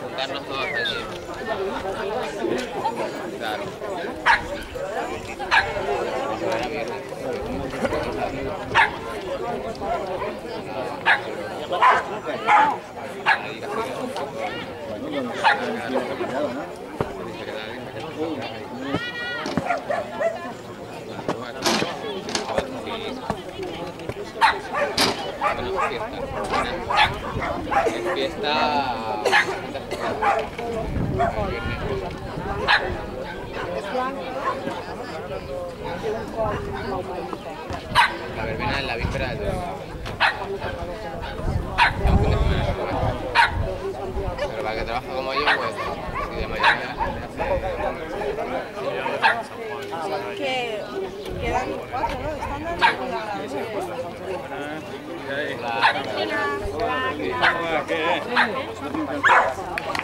Juntarnos todos allí. Claro. Viernes. Ahí Es fiesta. La verbena es la víspera del domingo. Pero para que trabaja como yo, pues, si de mañana Que quedan cuatro, ¿no? Están dando la... se hace. La-